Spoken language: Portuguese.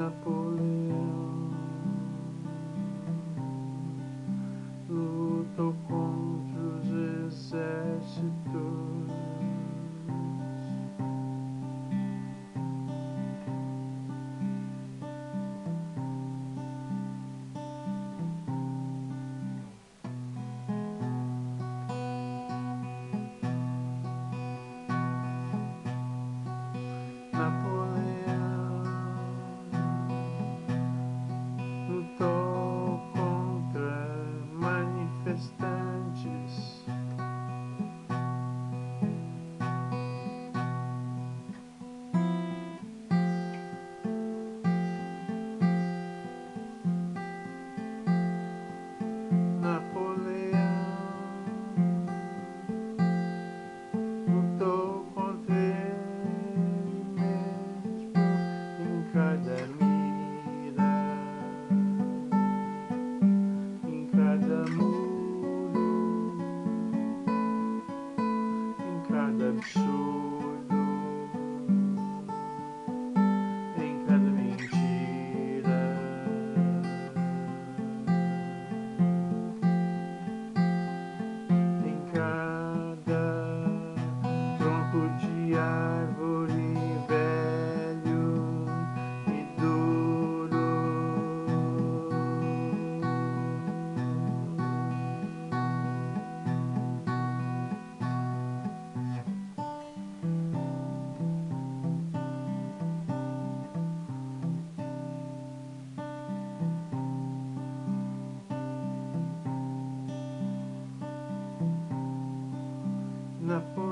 na polenta. De árvore velho e duro. Napoleão